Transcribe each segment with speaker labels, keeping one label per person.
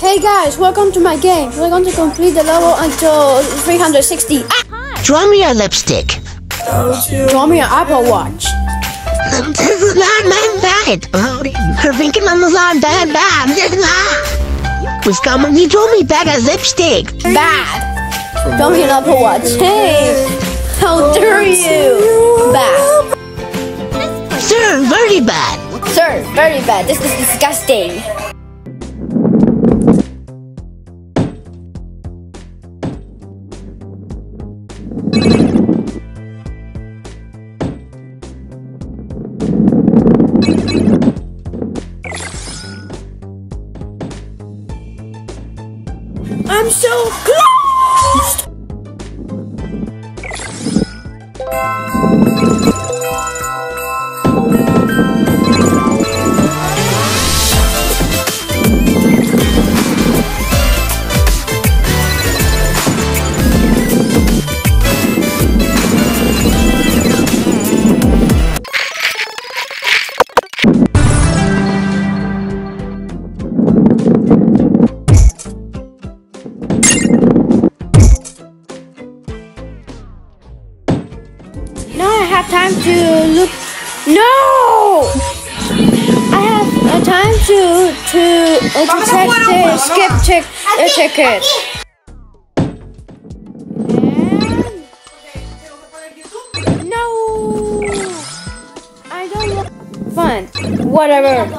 Speaker 1: Hey guys, welcome to my game. We're going to complete the level until 360. Ah!
Speaker 2: Draw me a lipstick.
Speaker 1: Draw me an Apple Watch. This is not my bad.
Speaker 2: Her Thinking on the line, bad, bad. Was coming, you told me bad a lipstick.
Speaker 1: Bad. Draw me an Apple Watch. Hey, how dare you? Bad.
Speaker 2: Sir, very bad.
Speaker 1: Sir, very bad. This is disgusting. Have time to look. No! I have uh, time to to uh, to check the skip check uh, ticket. And- No! I don't want. Fine. Whatever.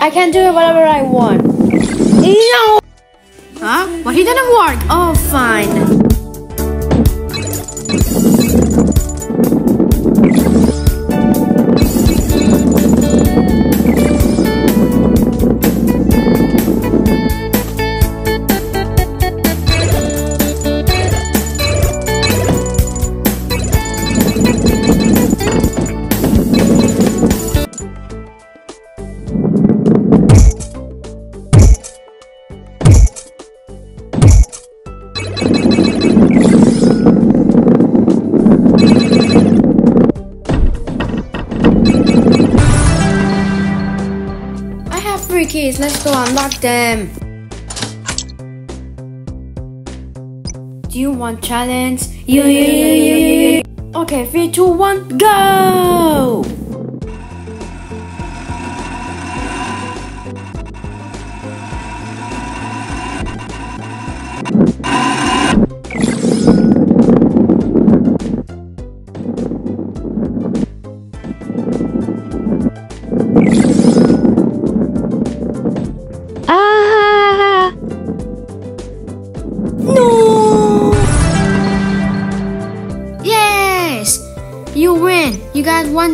Speaker 1: I can do whatever I want. No! Huh? But he didn't work. Oh, fine. Let's go unlock them. Do you want challenge? Yeah, yeah, yeah, yeah, yeah. Okay, three, two, one, go!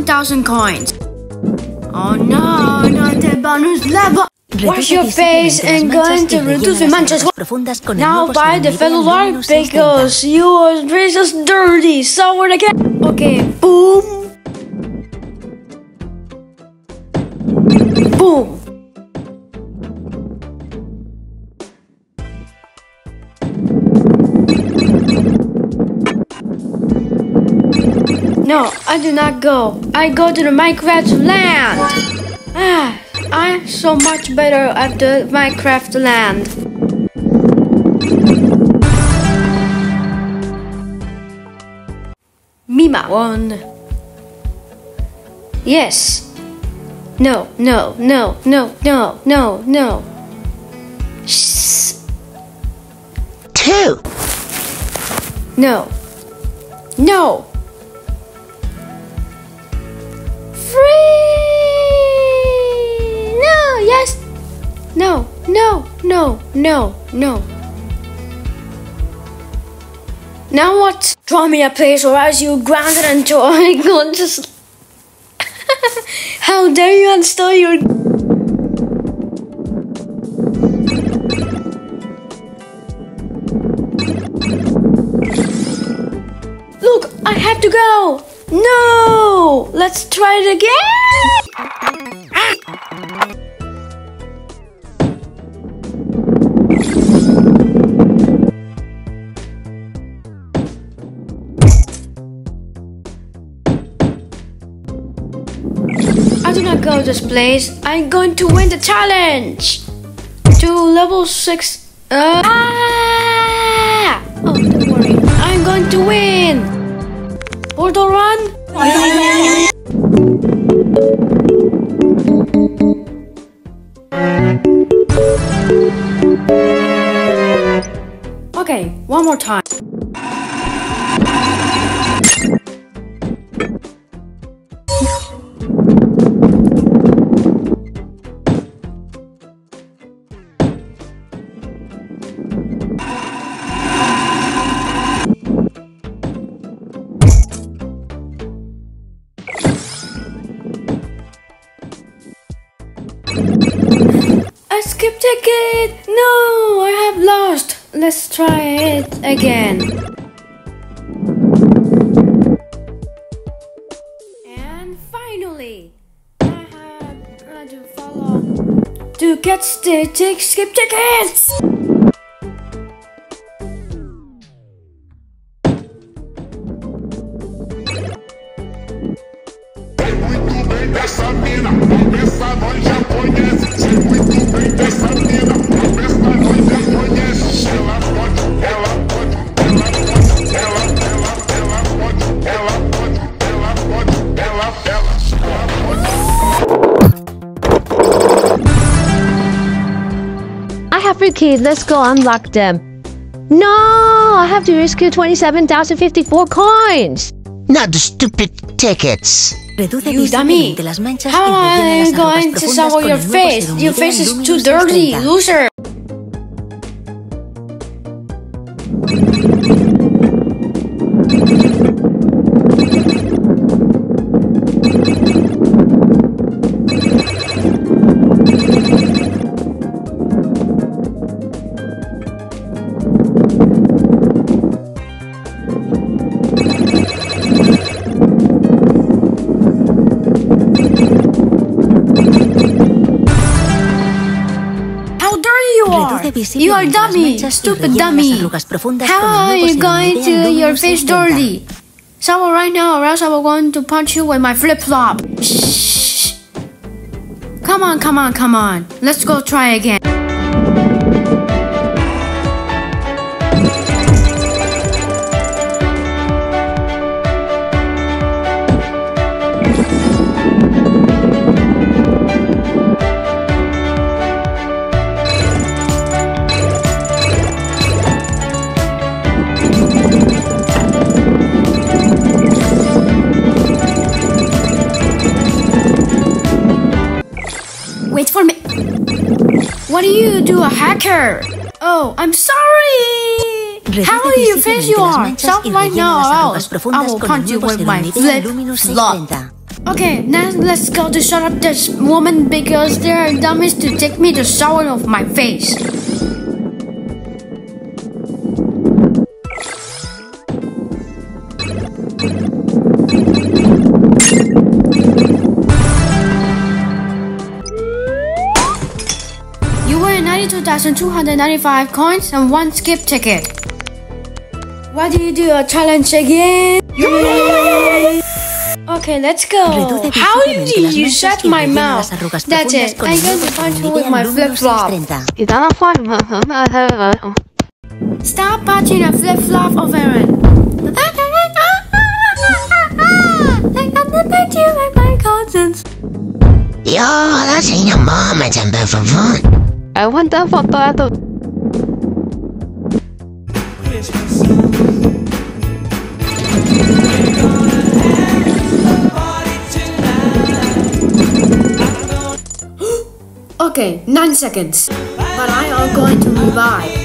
Speaker 1: 10,000 coins. Oh no, not the bonus level! Wash your face and go into reduce manchas Now buy the
Speaker 3: cellular
Speaker 1: because your dress is dirty, so we're again. Okay, boom. No, I do not go. I go to the Minecraft land. Ah, I'm so much better at the Minecraft land. Mima one. Yes. No, no, no, no, no, no, no. Shh.
Speaker 2: Two.
Speaker 1: No. No. No. No. No. No. No. Now what? Draw me a place or else you grounded and I go just. How dare you install your. Look, I have to go. No! Let's try it again. This place. I'm going to win the challenge. to level 6. Uh, ah! Oh, don't worry. I'm going to win! Portal run! Okay, one more time. Again. And finally, I to follow to get the tick skip tickets.
Speaker 3: Ela.
Speaker 4: I have three keys. Let's go unlock them. No, I have to rescue 27,054 coins.
Speaker 2: Not the stupid tickets.
Speaker 1: You dummy!
Speaker 5: visiblemente las manchas
Speaker 1: How
Speaker 5: y
Speaker 1: am
Speaker 5: rellena
Speaker 1: I going to
Speaker 5: profundas
Speaker 1: shower your face? Your face is too
Speaker 5: Luminous
Speaker 1: dirty,
Speaker 5: 630.
Speaker 1: loser. You are! Dummy, stupid dummy.
Speaker 5: arrugas profundas con
Speaker 1: How are you going to your face dirty? Shower right now, or else I will going to punch you with my flip flop. Shh. Come on, come on, come on. Let's go try again. Do a hacker? Oh, I'm sorry. How are you face you are?
Speaker 5: manchas
Speaker 1: Stop
Speaker 5: y
Speaker 1: right now, or else I will punch you with my flip flop. Okay, now let's go to shut up this woman because they are dummies to take me to shower of my face. 1,295 coins and one skip ticket. Why do you do a challenge again? Yay! Okay, let's go. How did you shut my mouth? That's it. I'm going to punch you with my
Speaker 5: flip-flop.
Speaker 4: Is that a flip-flop?
Speaker 1: Stop punching a flip-flop of Aaron. I got the you of my conscience.
Speaker 2: Yo, that's ain't a moment and for fun.
Speaker 4: I want that for that.
Speaker 1: Okay, nine seconds. But I am going to revive.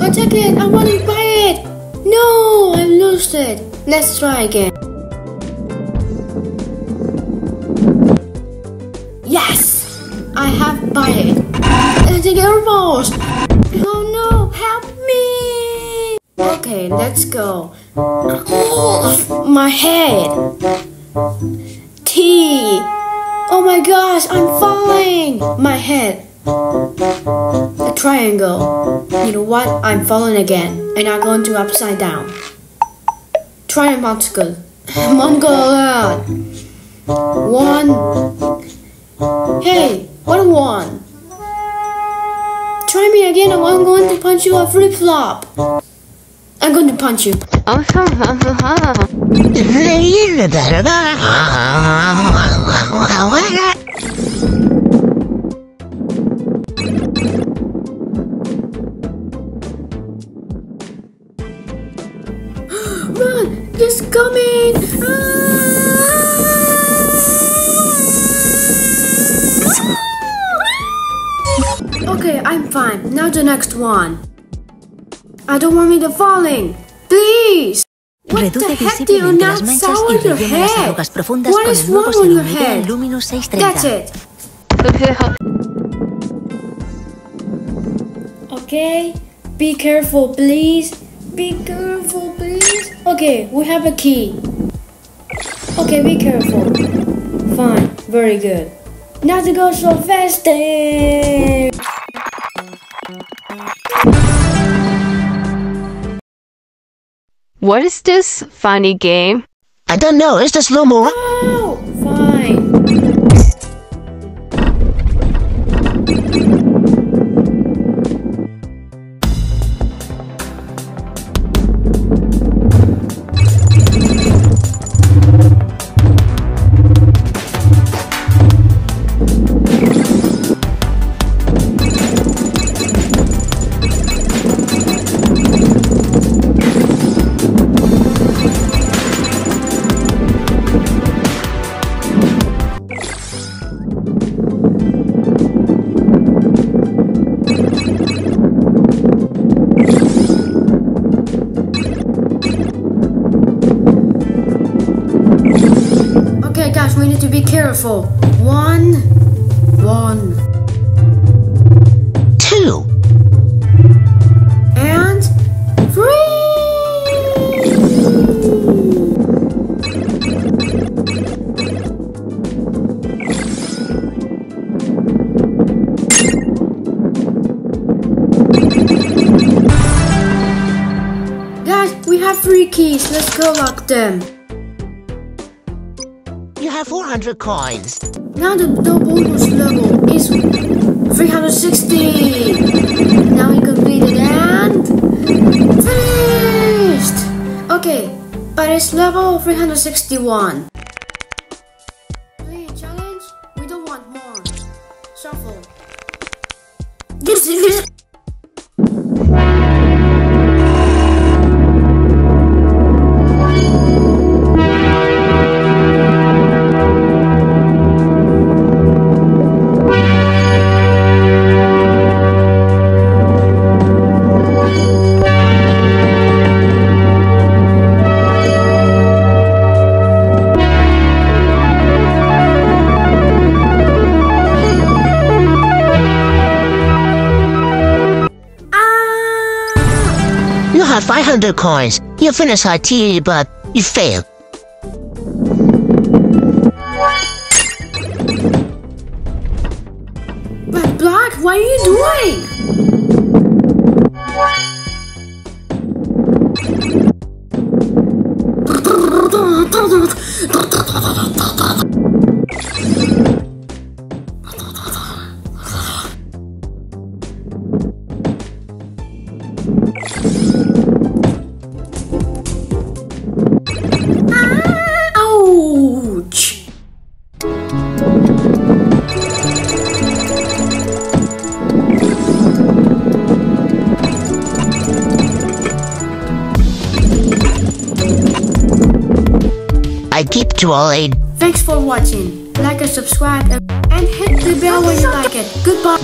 Speaker 1: I it. I want to It. Let's try again. Yes, I have buy it. I think almost. Oh no, help me. Okay, let's go. My head. T. Oh my gosh, I'm falling. My head. A triangle. You know what? I'm falling again, and I'm going to upside down. Try Mongol. Mongol. Uh, one. Hey, what one? Try me again or I'm going to punch you a flip flop. I'm going to punch you. the next one. I don't want me to falling. Please! What
Speaker 5: Reduce
Speaker 1: the heck do you not
Speaker 5: las manchas
Speaker 1: saw
Speaker 5: y
Speaker 1: on your head? What is wrong on your head?
Speaker 5: Luminous 630.
Speaker 1: That's it. Okay, be careful, please. Be careful, please. Okay, we have a key. Okay, be careful. Fine, very good. Now to go so fast. Eh?
Speaker 4: What is this funny game?
Speaker 2: I don't know, it's the slow
Speaker 1: Let's go lock them.
Speaker 2: You have 400 coins.
Speaker 1: Now the, the bonus level is 360. Now we completed and finished. Okay, but it's level 361.
Speaker 2: You have 500 coins. You finish IT, but you fail.
Speaker 1: But Black, what are you doing?
Speaker 2: Eight.
Speaker 1: Thanks for watching. Like and subscribe and, and hit the bell when you like it. Goodbye.